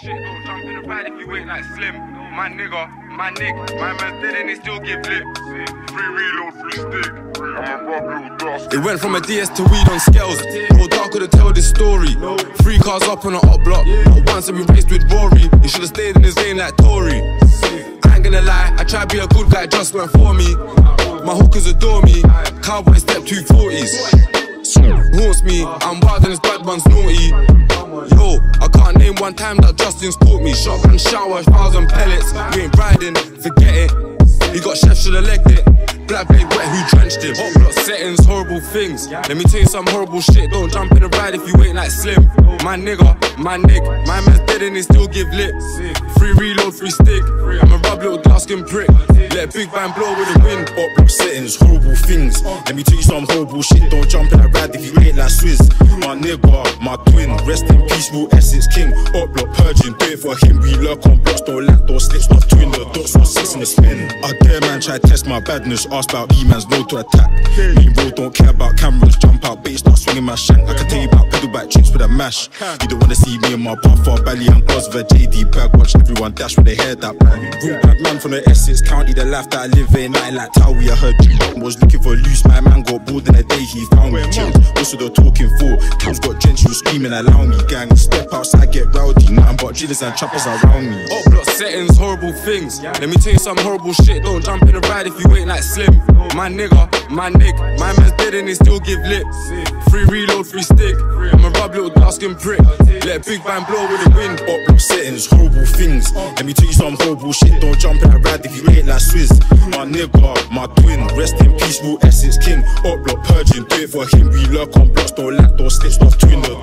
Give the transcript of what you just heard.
shit. Don't if you ain't like Slim. My nigga, my my. Free free. It went from a DS to weed on scales. Go darker to tell this story. Three cars up on a up block. Not once have we raced with Rory. He should've stayed in his lane like Tory. I ain't gonna lie, I tried to be a good guy, just went for me. My hookers adore me. Cowboy step 240s. Haunts me, I'm wild and his bad one's naughty. Yo, I can't name one time that Justin's taught me. Shotgun shower, thousand pellets. You ain't riding, forget it. He got chef, should've legged it. Black blade wet, who drenched him? Hot block settings, horrible things. Let me tell you some horrible shit. Don't jump in the ride if you ain't like Slim. My nigga, my nick, my man's dead and they still give lip. Free reload, free stick. Prick. Let big bang blow with the wind. Up block settings, horrible things. Let me tell you some horrible shit. Don't jump in a ride if you ain't like Swizz. My nigga, my twin. Rest in peace, Essex King. Up block purging, do it for him. We lurk on blocks, don't lack, don't slip, stop twin the dots, one six in spin. I dare man try test my badness. Ask about E man's no to attack. Me bro don't care about cameras. Jump out, bait, start swinging my shank. I can tell you about pedal back tricks with a mash. You don't wanna see me and my buffer, belly and a JD bag. Watch everyone dash with their hair that. Real bad man from the Essex County, the life that I live in. Nothing like Towie, I heard you was looking for loose. My man got bored in the day, he found me. Chill. Also, the talking for. Kids got gentry screaming, allow me, gang. Step outside, get rowdy. Nothing but drillers and trappers around me. Up block settings, horrible things. Let me tell you some horrible shit. Don't jump in the ride if you ain't like Slim. My nigga, my nick, my man's dead and they still give lip. Free reload, free stick. I'm a rub little dark skin prick. Let big bang blow with the wind. Block settings, horrible things. Let me tell you some horrible shit. Don't jump in a ride if you ain't like Swizz. My nigga, my twin. Rest in peace, Will Essex King. Up block purging, do it for him. We lurk on blocks, don't lack, don't slip, stop twin the